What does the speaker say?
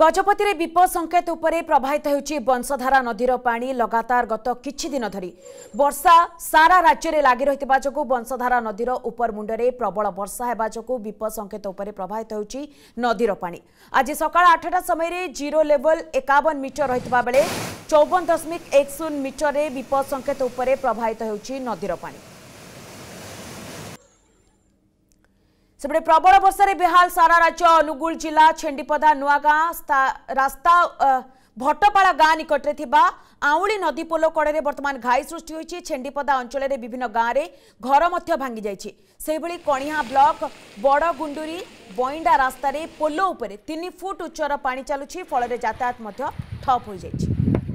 गजपतिले whip संकेत प्रवाहित हुन्छ वंशधारा नदी र पा लगातार गत किदिन वर्षा सारा राज्यले लागिरहेको जो वंशधारा नदी र उपमुण्डले प्रबल वर्षा विप सङ्केत प्रवाहित हुन्छ नदी र पा आज सकाल आठटा समयले जिरो लेभल एकावन मिटर रहे चौवन दशमिक एक शून्य मिटरे विप सङ्केत उप प्रवाहित हुन्छ नदी र पा ସେପଟେ ପ୍ରବଳ ବର୍ଷାରେ ବେହାଲ ସାରା ରାଜ୍ୟ ଅନୁଗୁଳ ଜିଲ୍ଲା ଛେଣ୍ଡିପଦା ନୂଆଗାଁ ରାସ୍ତା ଭଟପାଳ ଗାଁ ନିକଟରେ ଥିବା ଆଉଁଳି ନଦୀ ପୋଲ କଡ଼ରେ ବର୍ତ୍ତମାନ ଘାଇ ସୃଷ୍ଟି ହୋଇଛି ଛେଣ୍ଡିପଦା ଅଞ୍ଚଳରେ ବିଭିନ୍ନ ଗାଁରେ ଘର ମଧ୍ୟ ଭାଙ୍ଗିଯାଇଛି ସେହିଭଳି କଣିହାଁ ବ୍ଲକ ବଡ଼ଗୁଣ୍ଡୁରି ବଇଣ୍ଡା ରାସ୍ତାରେ ପୋଲ ଉପରେ ତିନି ଫୁଟ ଉଚ୍ଚର ପାଣି ଚାଲୁଛି ଫଳରେ ଯାତାୟାତ ମଧ୍ୟ ଠପ୍ ହୋଇଯାଇଛି